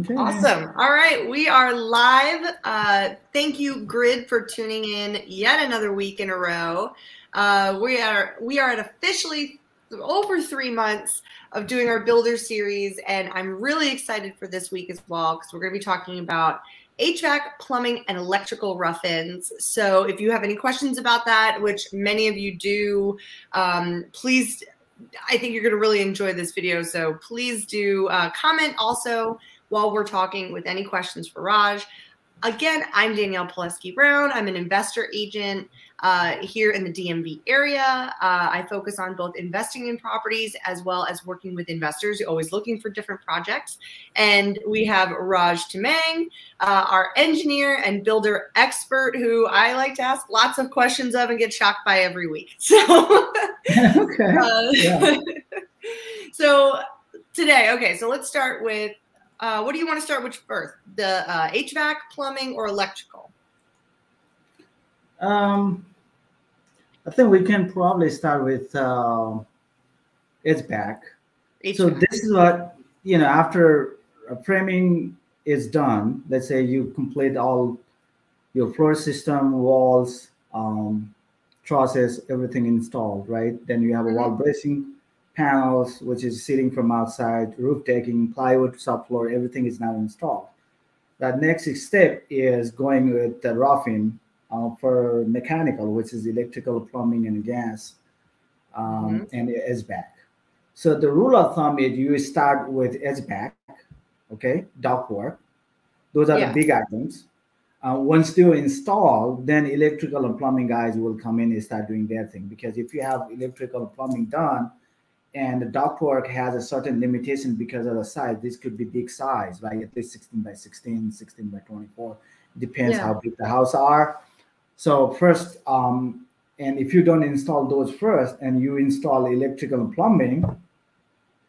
Okay. Awesome. All right, we are live. Uh, thank you, Grid, for tuning in yet another week in a row. Uh, we are we are at officially over three months of doing our builder series, and I'm really excited for this week as well because we're going to be talking about HVAC, plumbing, and electrical rough-ins. So if you have any questions about that, which many of you do, um, please. I think you're going to really enjoy this video. So please do uh, comment also while we're talking with any questions for Raj. Again, I'm Danielle Palleschi-Browne. I'm an investor agent uh, here in the DMV area. Uh, I focus on both investing in properties as well as working with investors, always looking for different projects. And we have Raj Tamang, uh, our engineer and builder expert, who I like to ask lots of questions of and get shocked by every week. So, okay. uh, Yeah. so today, okay, so let's start with uh, what do you want to start with first? The uh, HVAC, plumbing, or electrical? Um, I think we can probably start with uh, HVAC. So this is what you know after a framing is done. Let's say you complete all your floor system, walls, um, trusses, everything installed, right? Then you have a wall bracing panels, which is seating from outside, roof decking, plywood, subfloor, everything is now installed. That next step is going with the roughing uh, for mechanical, which is electrical, plumbing, and gas, um, and HVAC. So the rule of thumb is you start with HVAC, okay, ductwork. Those are Yeah. the big items. Uh, once you install, then electrical and plumbing guys will come in and start doing their thing. Because if you have electrical and plumbing done, and the ductwork has a certain limitation because of the size, this could be big size, like at least 16 by 16, 16 by 24. Depends Yeah. how big the house are. So first, um, and if you don't install those first, and you install electrical and plumbing,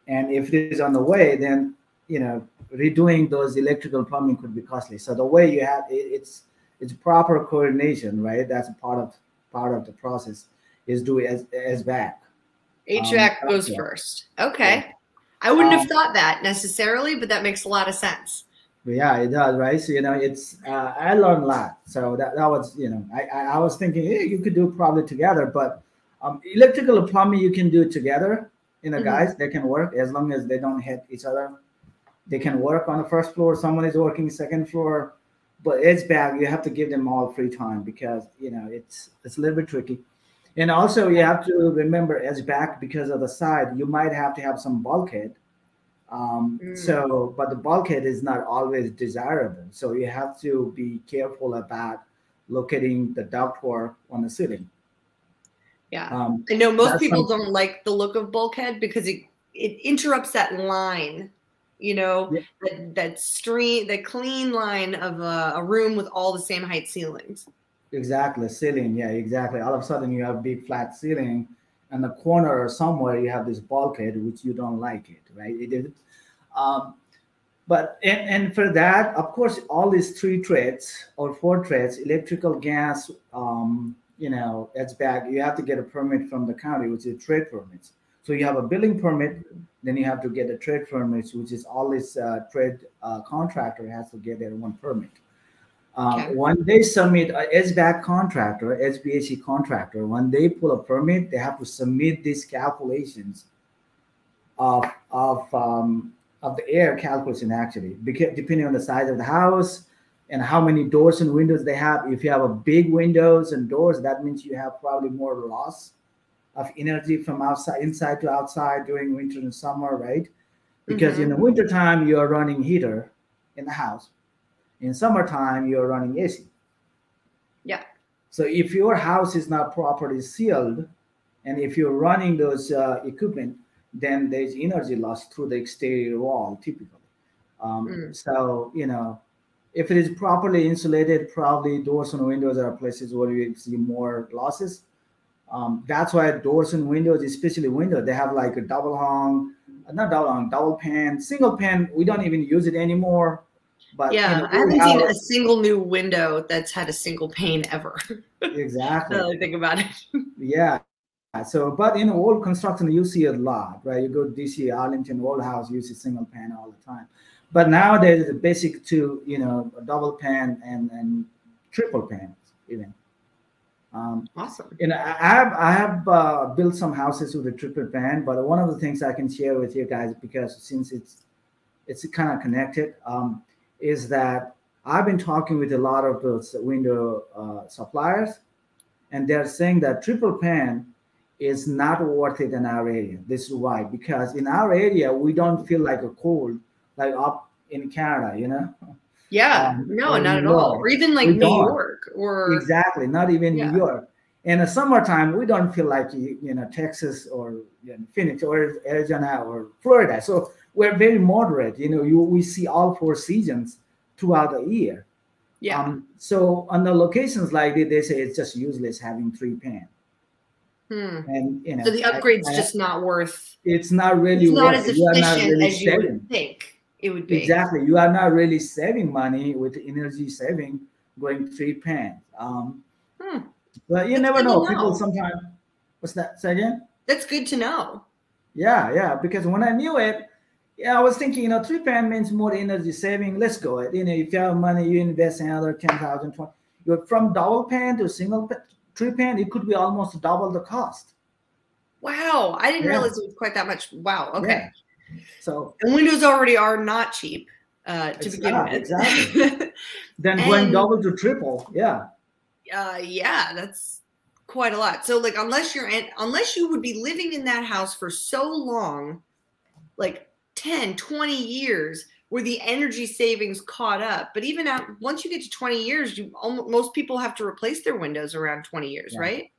and if it is on the way, then you know redoing those electrical plumbing could be costly. So the way you have it, it's it's proper coordination, right? That's a part of part of the process is do it as HVAC. HVAC Um, goes yeah. first. Okay. I wouldn't have Um, thought that necessarily, but that makes a lot of sense. Yeah, it does, right? So you know, it's uh, I learned a lot. So that, that was you know, I, I was thinking, hey, you could do probably together, but um, electrical plumbing you can do it together. You know, Mhm. guys, they can work as long as they don't hit each other. They can work on the first floor. Someone is working second floor, but it's bad. You have to give them all free time because you know it's it's a little bit tricky. And also, you have to remember HVAC because of the side, you might have to have some bulkhead. Um, Mm. So, but the bulkhead is not always desirable. So you have to be careful about locating the ductwork on the ceiling. Yeah. Um, I know most people don't like the look of bulkhead because it, it interrupts that line, you know, Yeah. that, that stream, the clean line of a, a room with all the same height ceilings. Exactly, ceiling. Yeah, exactly. All of a sudden, you have big flat ceiling, and the corner or somewhere you have this bulkhead, which you don't like it, right? It is. Um, but and, and for that, of course, all these three trades or four trades, electrical, gas, um, you know, HVAC. You have to get a permit from the county, which is trade permits. So you have a building permit, then you have to get a trade permit, which is all this uh, trade uh, contractor has to get their one permit. Um, Okay. When they submit a HVAC contractor, HVAC contractor, when they pull a permit, they have to submit these calculations of of um, of the air calculation actually, because depending on the size of the house and how many doors and windows they have. If you have a big windows and doors, that means you have probably more loss of energy from outside inside to outside during winter and summer, right? Because in the wintertime you're running heater in the house. In summertime you're running AC. Yeah. So if your house is not properly sealed, and if you're running those uh, equipment, then there's energy loss through the exterior wall typically. Um, Mm. So you know, if it is properly insulated, probably doors and windows are places where you see more losses. Um, that's why doors and windows, especially windows, they have like a double hung, not double hung, double pan, single pan. We don't even use it anymore. But Yeah, I haven't seen a single new window that's had a single pane ever. exactly. now I think about it. Yeah. So, but in old construction, you see a lot, right? You go to DC, Arlington, old house, you see single pane all the time. but nowadays it's basic to you know a double pane and and triple pan even. Um, awesome. You know, I have I have uh, built some houses with a triple pan, but one of the things I can share with you guys because since it's it's kind of connected, um, is that I've been talking with a lot of those window uh, suppliers, and they're saying that triple pan is not worth it in our area. This is why because in our area we don't feel like a cold like up in Canada, you know. Yeah, um, no, not at all. Or even like we New don't. York or exactly, not even yeah. New York. In the summertime, we don't feel like you know Texas or you know, Phoenix or Arizona or Florida. So we're very moderate. You know, you we see all four seasons throughout the year. Yeah. Um, so on the locations like this, they say it's just useless having three pan. Hmm. And you know, so the upgrade's I, I, just not worth. It's not really. Worth. It's not as efficient really as you would think it would be. Exactly. You are not really saving money with energy saving going three pans. Um, hmm. But you That's never know. know. People sometimes, what's that? Say again? That's good to know. Yeah, yeah. Because when I knew it, yeah, I was thinking, you know, three pan means more energy saving. Let's go. It. You know, if you have money, you invest another 10,000, 20. You're from double pan to single pan, three pan, it could be almost double the cost. Wow. I didn't yeah. realize it was quite that much. Wow. Okay. Yeah. So and windows already are not cheap uh, to begin not, with. Exactly. then and, going double to triple, yeah. Uh, yeah, that's quite a lot. So like, unless you're in, unless you would be living in that house for so long, like 10, 20 years, where the energy savings caught up. But even at, once you get to 20 years, you almost, most people have to replace their windows around 20 years, yeah. right?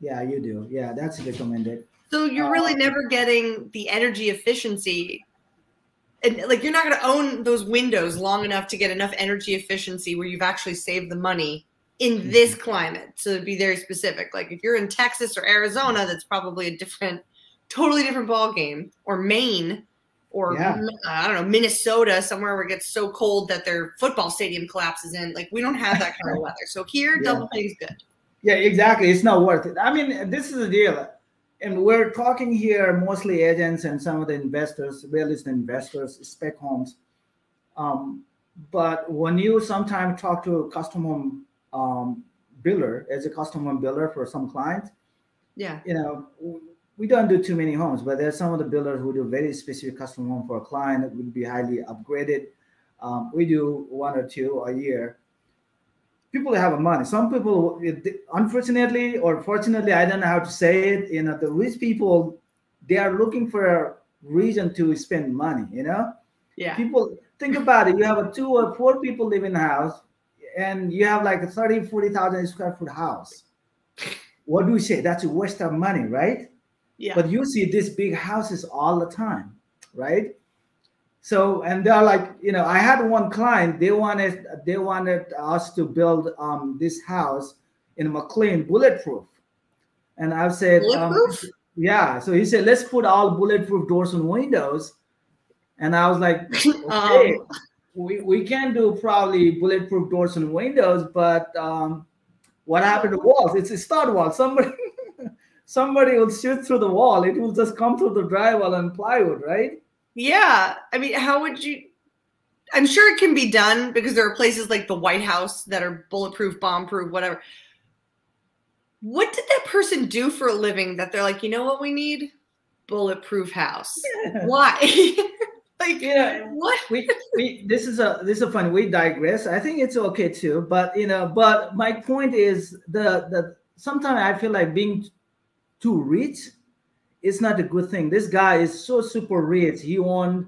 Yeah, you do. Yeah, that's recommended. So you're really uh, never getting the energy efficiency. And like you're not going to own those windows long enough to get enough energy efficiency where you've actually saved the money in mm-hmm. this climate. So to be very specific, like if you're in Texas or Arizona, that's probably a different, totally different ball game. Or Maine, or yeah. I don't know Minnesota, somewhere where it gets so cold that their football stadium collapses in. Like we don't have that kind of weather. So here, yeah. double pay is good. Yeah, exactly. It's not worth it. I mean, this is the deal and we're talking here mostly agents and some of the investors, real estate investors, spec homes. Um, but when you sometimes talk to a custom home um, builder, as a custom home builder for some clients, yeah, you know, we don't do too many homes, but there's some of the builders who do very specific custom home for a client that would be highly upgraded. Um, we do one or two a year people have money. Some people, unfortunately or fortunately, I don't know how to say it. You know, the rich people, they are looking for a reason to spend money. You know, yeah. People think about it. You have a two or four people living in a house, and you have like a 30, 40,000 square foot house. What do we say? That's a waste of money, right? Yeah. But you see these big houses all the time, right? so and they're like you know i had one client they wanted they wanted us to build um this house in mclean bulletproof and i said um, yeah so he said let's put all bulletproof doors and windows and i was like okay um. we, we can do probably bulletproof doors and windows but um what happened to walls it's a stud wall somebody somebody will shoot through the wall it will just come through the drywall and plywood right yeah. I mean, how would you? I'm sure it can be done because there are places like the White House that are bulletproof, bomb proof, whatever. What did that person do for a living that they're like, you know what we need? Bulletproof house. Yeah. Why? like yeah, what? we, we this is a this is a fun. We digress. I think it's okay too, but you know, but my point is the the sometimes I feel like being too rich it's not a good thing. This guy is so super rich. He owned,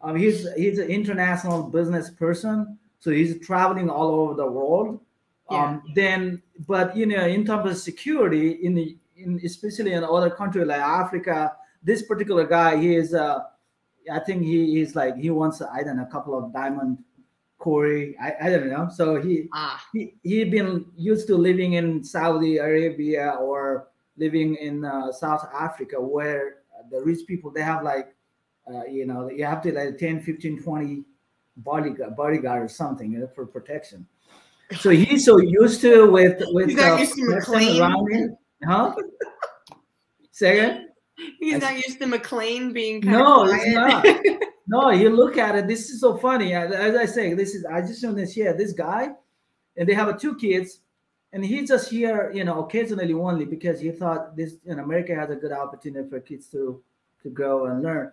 um, he's he's an international business person, so he's traveling all over the world. Yeah. Um, then, but you know, in terms of security, in the in especially in other countries like Africa, this particular guy, he is, uh, I think he is like he wants, I don't know, a couple of diamond Corey. I, I don't know. So he ah. he he been used to living in Saudi Arabia or living in uh, South Africa where the rich people they have like uh, you know you have to like 10 15 20 bodyguard bodyguard or something you know, for protection so he's so used to with with you got uh, used to McLean. around him huh second He's not used to McLean being no, it's not. no, you look at it. This is so funny. As I say, this is I just want to share this guy, and they have two kids, and he's just here, you know, occasionally only because he thought this in America has a good opportunity for kids to to grow and learn.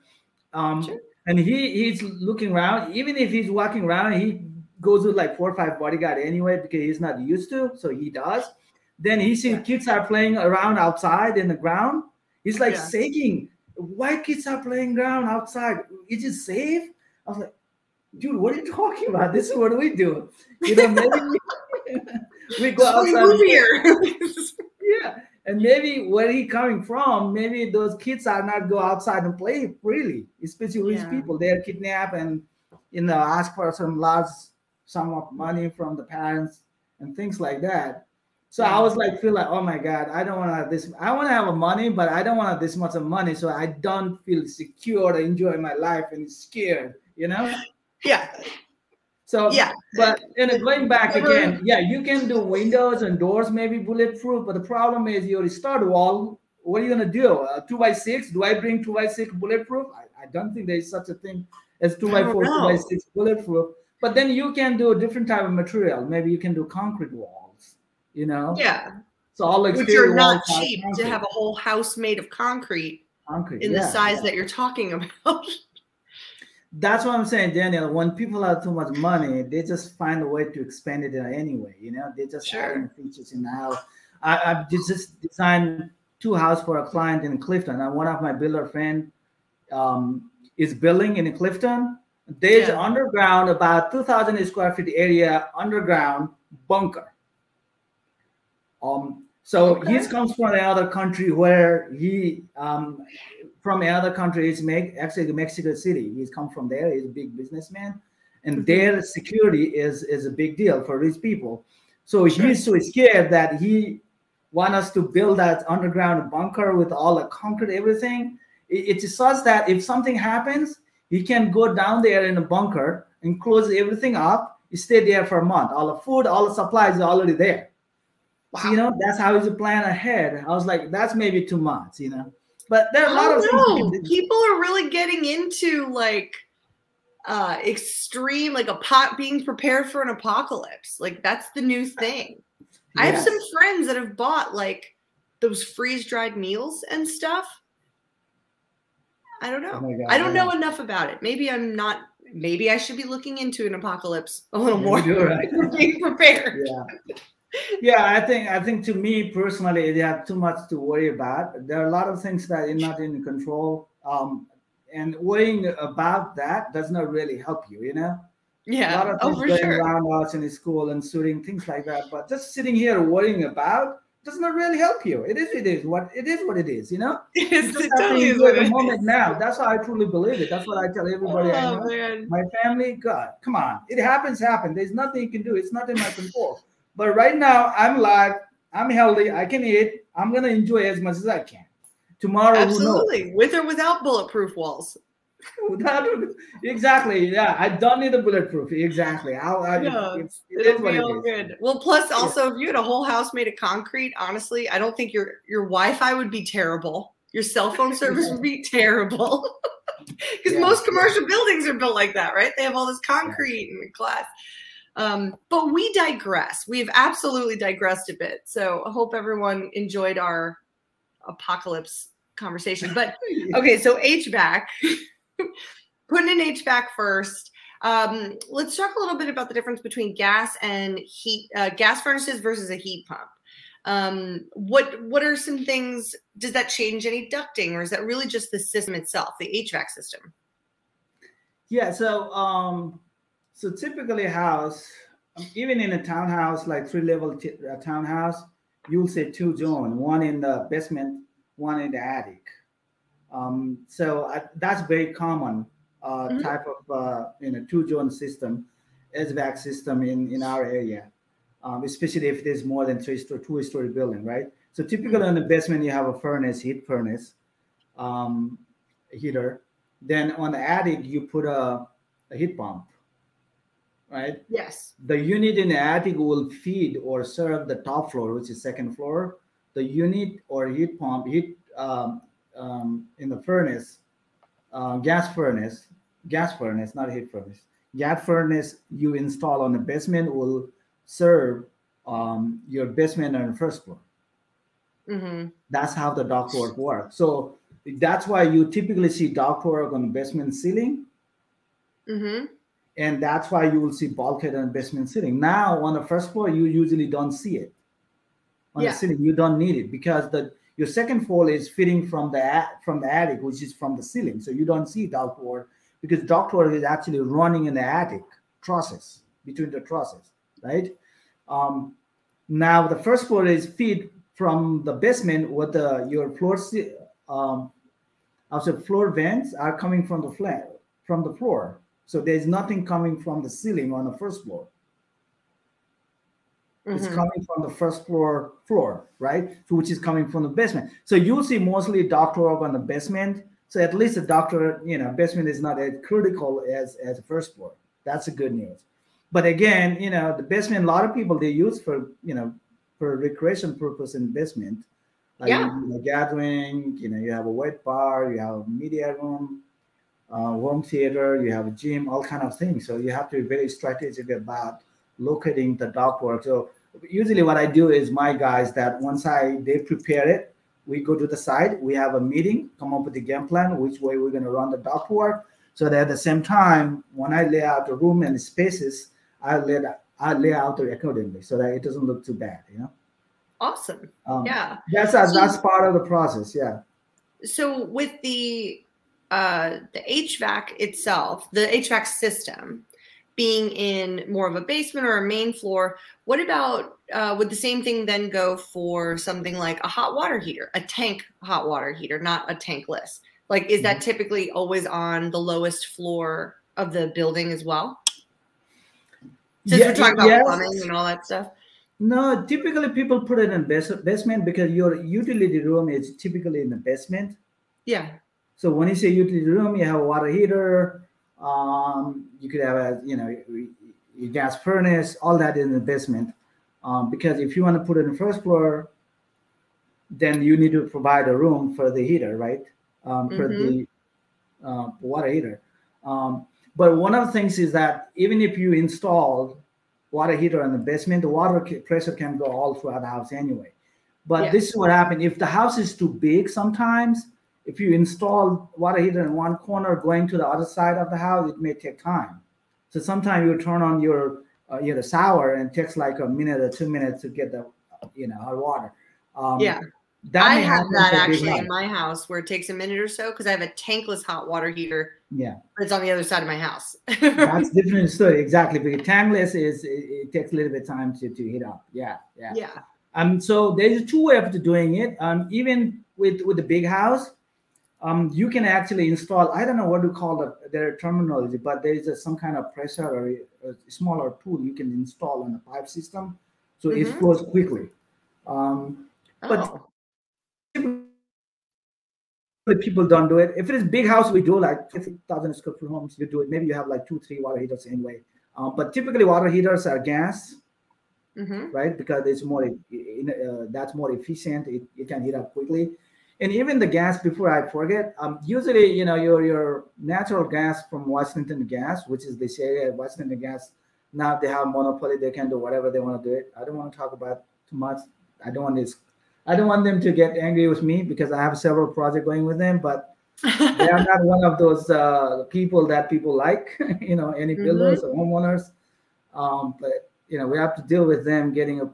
Um, sure. And he he's looking around. Even if he's walking around, he goes with like four or five bodyguard anyway because he's not used to. So he does. Then he sees kids are playing around outside in the ground. He's like yeah. saying, "Why kids are playing ground outside? Is it safe?" I was like, "Dude, what are you talking about? This is what we do. You know, maybe we, we go outside." here. yeah, and maybe where he coming from, maybe those kids are not go outside and play freely, especially rich yeah. people. They're kidnapped and you know ask for some large sum of money from the parents and things like that. So yeah. I was like, feel like, oh my God, I don't want to have this. I want to have a money, but I don't want this much of money. So I don't feel secure to enjoy my life and scared, you know? Yeah. So yeah, but you know, going back again, yeah, you can do windows and doors maybe bulletproof, but the problem is your start wall. What are you gonna do? Uh, two by six? Do I bring two by six bulletproof? I, I don't think there is such a thing as two by four, know. two by six bulletproof. But then you can do a different type of material. Maybe you can do concrete walls. You know? Yeah. So all which are not cheap to have a whole house made of concrete. Concrete in yeah, the size yeah. that you're talking about. That's what I'm saying, Daniel. When people have too much money, they just find a way to expand it anyway. You know, they just sure. add features in the house. I, I just designed two houses for a client in Clifton, and one of my builder friend um, is building in Clifton. There's yeah. underground about 2,000 square feet area underground bunker. Um, so okay. he comes from another country where he um, from another country. is make actually Mexico City. He's come from there. He's a big businessman, and mm-hmm. their security is is a big deal for these people. So sure. he's so scared that he want us to build that underground bunker with all the concrete, everything. It, it's such that if something happens, he can go down there in a bunker and close everything up. He stay there for a month. All the food, all the supplies are already there. Wow. You know, that's how he's plan ahead. I was like, that's maybe two months, you know. But there are a lot of people are really getting into like uh extreme like a pot being prepared for an apocalypse. Like that's the new thing. Yes. I have some friends that have bought like those freeze dried meals and stuff. I don't know. Oh God, I don't know enough about it. Maybe I'm not maybe I should be looking into an apocalypse a little more. Right. being prepared. Yeah yeah, I think I think to me personally, they have too much to worry about. There are a lot of things that are not in control, um, and worrying about that does not really help you. You know. Yeah. A lot of oh, things oh, going sure. around us in school and shooting things like that. But just sitting here worrying about does not really help you. It is. It is what it is. What it is. You know. It is. It totally is what the moment now. That's how I truly believe it. That's what I tell everybody. Oh, I know. Man. My family. God, come on. It happens. Happen. There's nothing you can do. It's not in my control. But right now, I'm alive. I'm healthy. I can eat. I'm gonna enjoy as much as I can. Tomorrow, absolutely, with or without bulletproof walls. without exactly, yeah. I don't need a bulletproof. Exactly. I'll, I, no, it, it'll be all good. Well, plus also, yeah. if you had a whole house made of concrete, honestly, I don't think your your Wi-Fi would be terrible. Your cell phone service would be terrible. Because yeah, most commercial yeah. buildings are built like that, right? They have all this concrete and glass. Um, but we digress. We've absolutely digressed a bit. So I hope everyone enjoyed our apocalypse conversation. But okay, so HVAC, putting in HVAC first. Um, let's talk a little bit about the difference between gas and heat, uh, gas furnaces versus a heat pump. Um, what what are some things? Does that change any ducting, or is that really just the system itself, the HVAC system? Yeah. So um, so typically, house, um, even in a townhouse, like three level t- uh, townhouse, you'll say two zone, one in the basement, one in the attic. Um, so I, that's very common uh, mm-hmm. type of uh, you know two zone system, HVAC system in in our area, um, especially if there's more than three story, two story building, right? So typically mm-hmm. in the basement you have a furnace, heat furnace, um, heater. Then on the attic you put a, a heat pump right? Yes. The unit in the attic will feed or serve the top floor, which is second floor. The unit or heat pump, heat um, um, in the furnace, uh, gas furnace, gas furnace, not heat furnace. Gas furnace you install on the basement will serve um, your basement and first floor. Mm-hmm. That's how the ductwork works. So that's why you typically see ductwork on the basement ceiling, Mm-hmm. And that's why you will see bulkhead on basement ceiling. Now on the first floor, you usually don't see it. On Yeah. the ceiling, you don't need it because the your second floor is fitting from the from the attic, which is from the ceiling. So you don't see ductwork because ductwork is actually running in the attic trusses between the trusses, right? Um, now the first floor is feed from the basement with the your floor um, also floor vents are coming from the flat from the floor. So there's nothing coming from the ceiling on the first floor. It's Mhm. coming from the first floor floor, right? So which is coming from the basement. So you'll see mostly ductwork on the basement. So at least the doctor, you know, basement is not as critical as as the first floor. That's a good news. But again, you know, the basement, a lot of people they use for you know for recreation purpose in basement. Like Yeah. you know, gathering, you know, you have a wet bar, you have a media room, uh, home theater, you have a gym, all kind of things. So you have to be very strategic about locating the ductwork. So usually what I do is my guys that once I they prepare it, we go to the site, we have a meeting, come up with the game plan, which way we're going to run the ductwork. So that at the same time, when I lay out the room and the spaces, I lay I lay out it accordingly so that it doesn't look too bad. You know. Awesome. Um, Yeah. That's that's part of the process. Yeah. So with the uh, the HVAC itself, the HVAC system being in more of a basement or a main floor, what about uh, would the same thing then go for something like a hot water heater, a tank hot water heater, not a tankless? Like, is that typically always on the lowest floor of the building as well? Since Yeah, we're talking about yes. plumbing and all that stuff. No, typically people put it in bas- basement because your utility room is typically in the basement. Yeah. So when you say utility room, you have a water heater. Um, you could have a you know your gas furnace, all that in the basement. Um, because if you want to put it in the first floor, then you need to provide a room for the heater, right? Um, for the uh, water heater. Um, but one of the things is that even if you install water heater in the basement, the water pressure can go all throughout the house anyway. But Yeah. this is what happened if the house is too big. Sometimes, if you install water heater in one corner, going to the other side of the house, it may take time. So sometimes you turn on your uh, your shower and it takes like a minute or two minutes to get the you know hot water. Um, Yeah. that I have that actually in my house where it takes a minute or so because I have a tankless hot water heater, Yeah. but it's on the other side of my house. That's different story exactly. Because tankless is it, it takes a little bit of time to, to heat up. Yeah, yeah. yeah. Um, so there's two way of doing it. Um, even with with the big house, um, you can actually install. I don't know what to call the, their terminology, but there is a, some kind of pressure or a, a smaller tool you can install on the pipe system, so it Mhm. flows quickly. Um, But- Oh. but people don't do it. If it is big house, we do like 50,000 square foot homes, we do it. Maybe you have like two, three water heaters anyway. Um, but typically water heaters are gas, hmm right? Because it's more, uh, that's more efficient. It, it can heat up quickly. And even the gas, before I forget, um, usually, you know, your, your natural gas from Washington Gas, which is the share Washington Gas, now they have monopoly. They can do whatever they want to do it. I don't want to talk about too much. I don't want this. I don't want them to get angry with me because I have several projects going with them, but they are not one of those uh, people that people like, you know, any builders or homeowners. Um, but you know, we have to deal with them getting a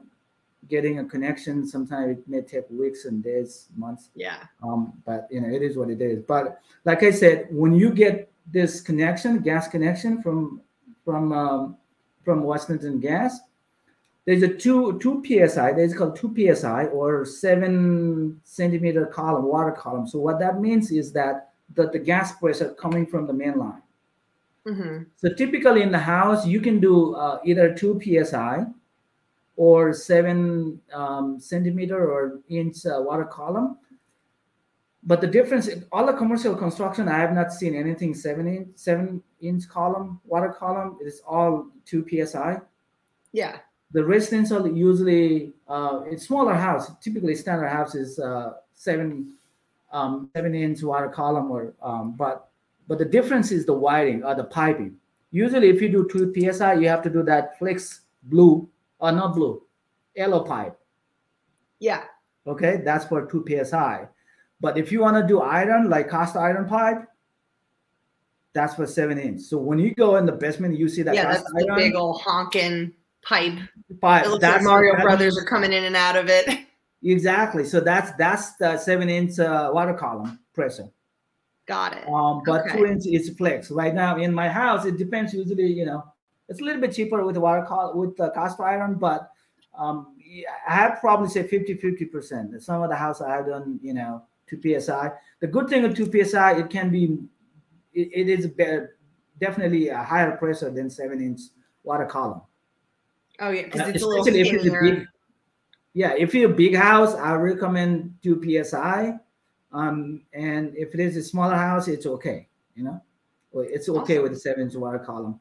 getting a connection. Sometimes it may take weeks and days, months. yeah. Um, but you know, it is what it is. But like I said, when you get this connection, gas connection from from um, from Washington Gas, there's a two two psi. There's called two psi or seven centimeter column water column. So what that means is that the, the gas pressure coming from the main line. hmm So typically in the house, you can do uh, either two psi or seven um, centimeter or inch uh, water column. But the difference, in all the commercial construction, I have not seen anything seven inch, seven inch column water column. It is all two psi. Yeah. The residential usually uh, it's smaller house. Typically, standard house is uh, seven um, seven inch water column or um, but but the difference is the wiring or the piping. Usually, if you do two psi, you have to do that flex blue or not blue, yellow pipe. Yeah. Okay, that's for two psi. But if you want to do iron, like cast iron pipe, that's for seven inch. So when you go in the basement, you see that. Yeah, that's the big old honking pipe. pipe. It looks like Mario Brothers are coming in and out of it. Exactly. So that's that's the seven inch uh, water column pressure. Got it. Um, but okay. two inch is flex. Right now in my house, it depends. Usually, you know, it's a little bit cheaper with the water col- with the cast iron, but um, I have probably say 50 50 percent. Some of the house I have done, you know, two psi. The good thing with two psi, it can be, it, it is better, definitely a higher pressure than seven inch water column. Oh yeah, because it's a little big, yeah, if you're a big house, I recommend two psi. Um, and if it is a smaller house, it's okay. You know, it's okay awesome. with the seven inch water column.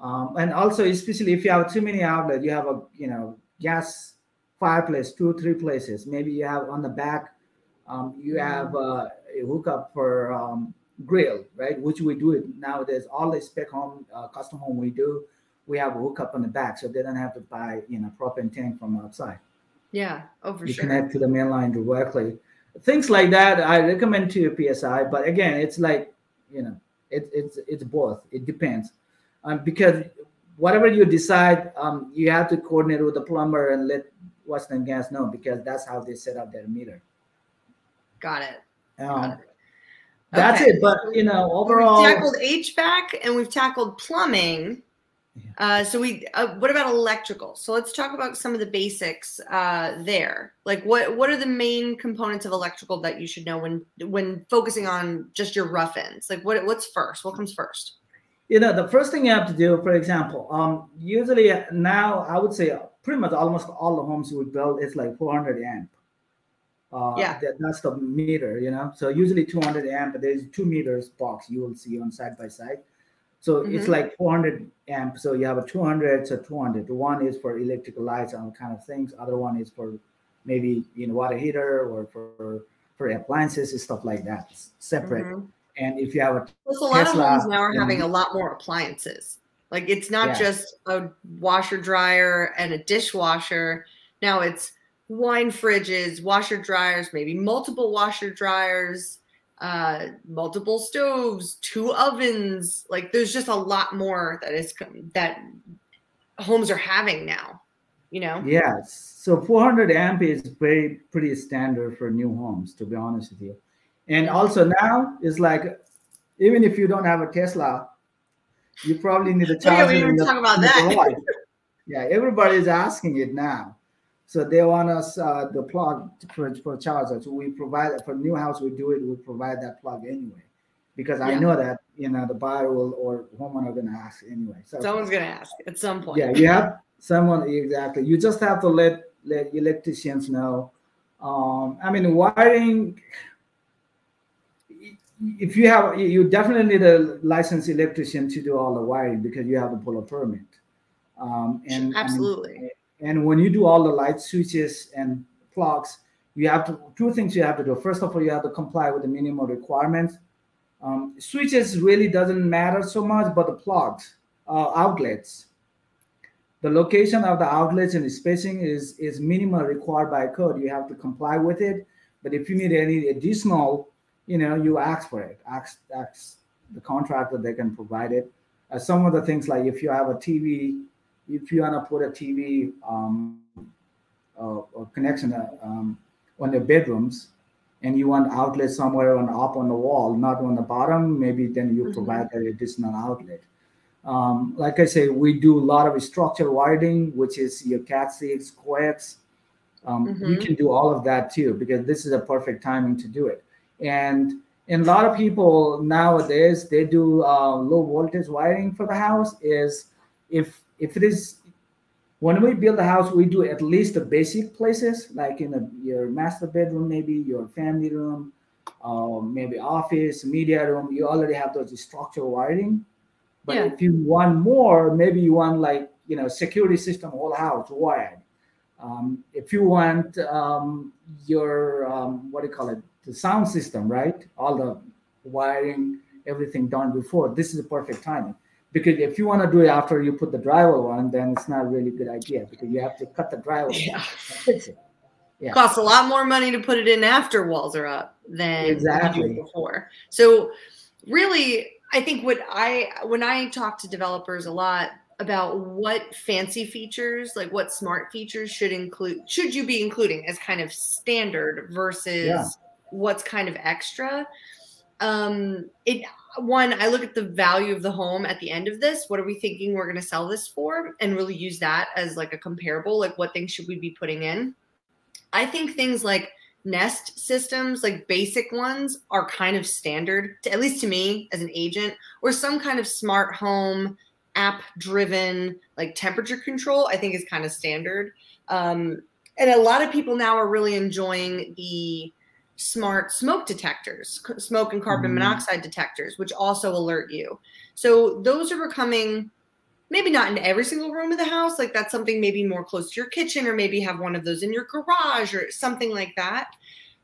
Um, and also, especially if you have too many outlets, you have a you know gas fireplace, two or three places. Maybe you have on the back, um, you mm-hmm. have uh, a hookup for um, grill, right? Which we do it nowadays. All the spec home, uh, custom home we do, we have a hookup on the back, so they don't have to buy you know propane tank from outside. Yeah. Oh, for you sure. connect to the main line directly. Things like that, I recommend to your PSI. But again, it's like you know, it, it's it's both. It depends, um, because whatever you decide, um, you have to coordinate with the plumber and let Washington Gas know because that's how they set up their meter. Got it. Um, Got it. That's okay. it. But you know, overall, we've tackled HVAC and we've tackled plumbing. Uh, so we, uh, what about electrical? So let's talk about some of the basics uh, there. Like, what what are the main components of electrical that you should know when when focusing on just your rough-ins? Like, what what's first? What comes first? You know, the first thing you have to do, for example, um, usually now I would say pretty much almost all the homes we build is like 400 amp. Uh, yeah, that, that's the meter. You know, so usually 200 amp. There's two meters box you will see on side by side. So mm-hmm. it's like 400 amp. So you have a 200, so 200. One is for electrical lights and kind of things. Other one is for maybe you know water heater or for for appliances and stuff like that. Separate. Mm-hmm. And if you have a, Plus, a lot Tesla, of homes now are having a lot more appliances. Like it's not yeah. just a washer dryer and a dishwasher. Now it's wine fridges, washer dryers, maybe multiple washer dryers uh, multiple stoves, two ovens. Like there's just a lot more that is that homes are having now. You know. Yeah. So 400 amp is very pretty standard for new homes, to be honest with you. And also now it's like even if you don't have a Tesla, you probably need a charger. yeah, we were talking about that. yeah, everybody is asking it now. So they want us uh, the plug for, for charger. So we provide for new house. We do it. We provide that plug anyway, because yeah. I know that you know the buyer will or homeowner going to ask anyway. So someone's going to ask at some point. Yeah, you have someone exactly. You just have to let let electricians know. Um, I mean, wiring. If you have, you definitely need a licensed electrician to do all the wiring because you have to pull a permit. Um, and absolutely. And, and when you do all the light switches and plugs, you have to two things you have to do. First of all, you have to comply with the minimum requirements. Um, switches really doesn't matter so much, but the plugs, uh, outlets, the location of the outlets and the spacing is is minimal required by code. You have to comply with it. But if you need any additional, you know, you ask for it. Ask ask the contractor; they can provide it. Uh, some of the things like if you have a TV if you want to put a TV um, uh, connection uh, um, on the bedrooms, and you want outlet somewhere on up on the wall, not on the bottom, maybe then you mm-hmm. provide that additional outlet. Um, like I say, we do a lot of structural wiring, which is your cat six, coax. Um, mm-hmm. You can do all of that too, because this is a perfect timing to do it. And and a lot of people nowadays they do uh, low voltage wiring for the house. Is if if it is when we build a house, we do at least the basic places, like in a, your master bedroom, maybe your family room, uh, maybe office, media room. You already have those structural wiring. But yeah. if you want more, maybe you want like you know security system whole house wired. Um, if you want um, your um, what do you call it, the sound system, right? All the wiring, everything done before. This is the perfect timing because if you want to do it after you put the drywall on, then it's not a really good idea because you have to cut the drywall Yeah. fix it. Yeah. Costs a lot more money to put it in after walls are up than you Exactly. do before. So really, I think what I when I talk to developers a lot about what fancy features, like what smart features should include should you be including as kind of standard versus Yeah. What's kind of extra. Um it one, I look at the value of the home at the end of this. What are we thinking we're going to sell this for? And really use that as like a comparable. Like, what things should we be putting in? I think things like Nest systems, like basic ones, are kind of standard, to, at least to me as an agent, or some kind of smart home app driven like temperature control, I think is kind of standard. Um, and a lot of people now are really enjoying the smart smoke detectors, smoke and carbon Mhm. monoxide detectors, which also alert you. So those are becoming maybe not in every single room of the house. Like that's something maybe more close to your kitchen, or maybe have one of those in your garage or something like that.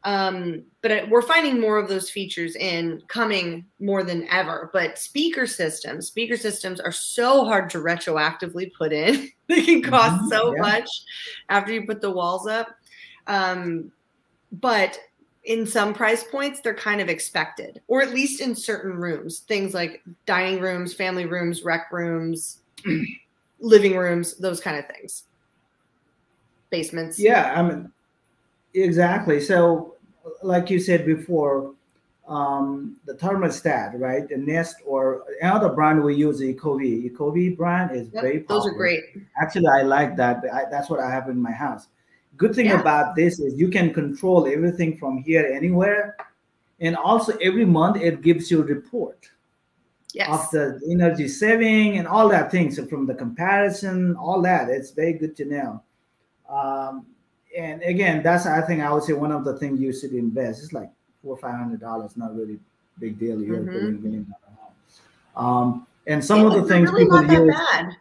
Um, but we're finding more of those features in coming more than ever. But speaker systems, speaker systems are so hard to retroactively put in. they can cost Mhm, so yeah. much after you put the walls up. Um, but in some price points, they're kind of expected, or at least in certain rooms, things like dining rooms, family rooms, rec rooms, living rooms, those kind of things. Basements. Yeah, I mean, exactly. So, like you said before, um, the thermostat, right? The Nest or another brand we use, Ecobee. Ecobee brand is Yep, very those are great. Actually, I like that. I, that's what I have in my house. Good thing Yeah. about this is you can control everything from here anywhere, and also every month it gives you a report Yes. of the energy saving and all that thing. So from the comparison, all that, it's very good to know. Um, and again, that's I think I would say one of the things you should invest. It's like four or five hundred dollars, not really big deal. You're Mhm. putting a million dollar home. Um, and some Yeah, of the things really people use, bad.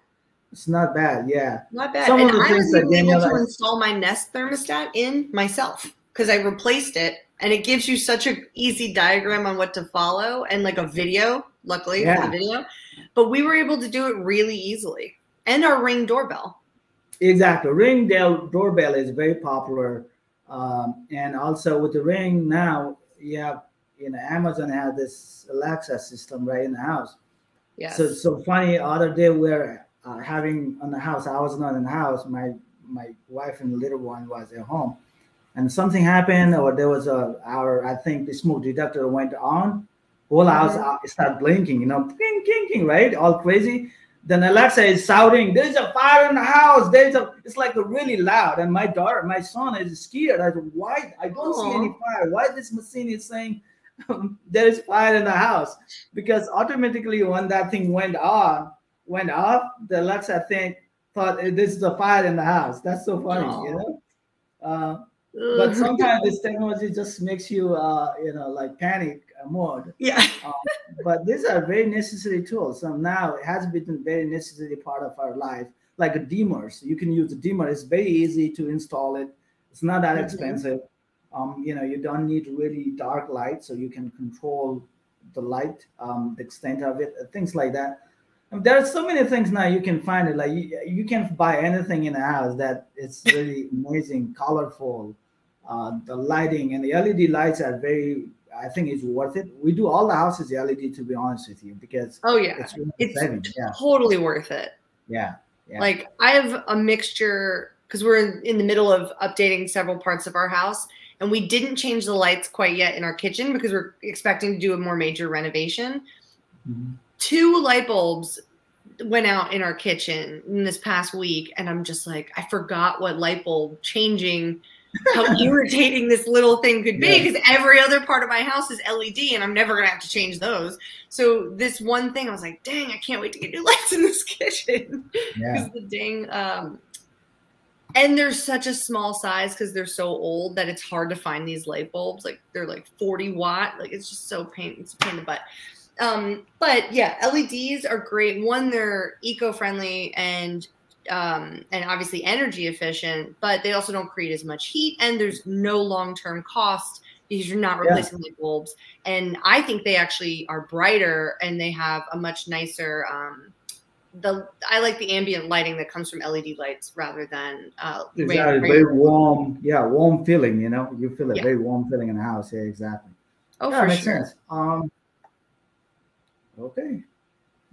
It's not bad. Yeah, Not bad. Some of and the I things was that able to has- install my Nest thermostat in myself because I replaced it, and it gives you such a easy diagram on what to follow and like a video. Luckily for Yeah. the video, but we were able to do it really easily, and our Ring doorbell. exactly. Ring doorbell is very popular, um, and also with the Ring now, you have you know Amazon has this Alexa system right in the house. Yes. So so funny. Other day we are uh, having on the house. I was not in the house. My my wife and the little one was at home, and something happened, or there was a our I think the smoke detector went on. Whole house Mhm. uh, start blinking. You know, king king king, right? All crazy. Then Alexa is shouting, "There's a fire in the house!" There's a. It's like really loud, and my daughter, my son, is scared. I said, "Why? I don't see any fire. Why this machine is saying there is fire in the house?" Because automatically, when that thing went on, went off, the Alexa thing thought "Eh, this is a fire in the house. That's so funny, you know. Uh, but sometimes this technology just makes you, uh, you know, like panic mode. yeah. But these are very necessary tools. So now it has been a very necessary part of our life, like a dimmers. You can use a dimmer. It's very easy to install it. It's not that Mhm. expensive. Um, you know, you don't need really dark light, so you can control the light, um, the extent of it, uh, things like that. And there are so many things now you can find it. Like you, you can buy anything in a house that it's really amazing, colorful. Uh, the lighting and the LED lights are very. I think it's worth it. We do all the houses LED to be honest with you because Oh yeah. it's really It's. Yeah, Totally worth it. yeah, yeah. Like I have a mixture because we're in, in the middle of updating several parts of our house, and we didn't change the lights quite yet in our kitchen because we're expecting to do a more major renovation. Mhm. Two light bulbs went out in our kitchen in this past week, and I'm just like, I forgot what light bulb changing. How irritating this little thing could be Yeah. because every other part of my house is LED and I'm never gonna have to change those. So this one thing, I was like, dang, I can't wait to get new lights in this kitchen yeah. the dang um and they're such a small size because they're so old that it's hard to find these light bulbs like they're like 40 watt like it's just so pain it's a pain in the butt um but yeah leds are great one they're eco-friendly and um and obviously energy efficient but they also don't create as much heat and there's no long-term cost because you're not replacing yeah. light bulbs. And I think they actually are brighter and they have a much nicer. Um, the I like the ambient lighting that comes from LED lights rather than uh, exactly rain, very warm. Yeah, warm feeling. You know, you feel a yeah. very warm feeling in the house. Yeah, exactly. Oh, yeah, for makes sure. sense. Um, okay.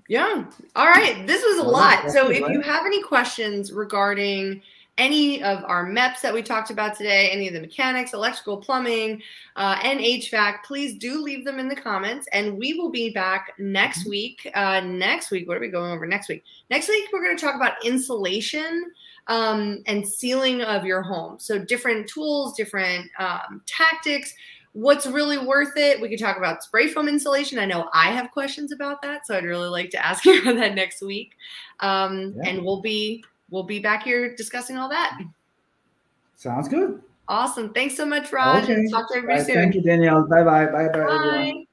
Yeah. All right. This was a lot. So if right. you have any questions regarding any of our MEPs that we talked about today, any of the mechanics, electrical, plumbing, uh, and HVAC, please do leave them in the comments. And we will be back next mm-hmm. week. Uh, next week, what are we going over next week? Next week, we're going to talk about insulation um, and sealing of your home. So different tools, different um, tactics what's really worth it. We could talk about spray foam insulation. I know I have questions about that, so I'd really like to ask you about that next week. Um, yeah. And we'll be we'll be back here discussing all that. Sounds good. Awesome. Thanks so much, Raj. Okay. Talk to everybody right, soon. Thank you, Danielle. Bye bye. Bye bye, everyone.